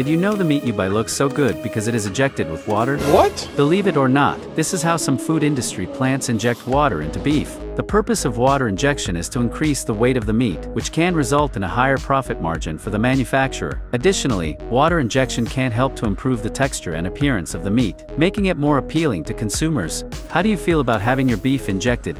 Did you know the meat you buy looks so good because it is ejected with water? What? Believe it or not, this is how some food industry plants inject water into beef. The purpose of water injection is to increase the weight of the meat, which can result in a higher profit margin for the manufacturer. Additionally, water injection can help to improve the texture and appearance of the meat, making it more appealing to consumers. How do you feel about having your beef injected?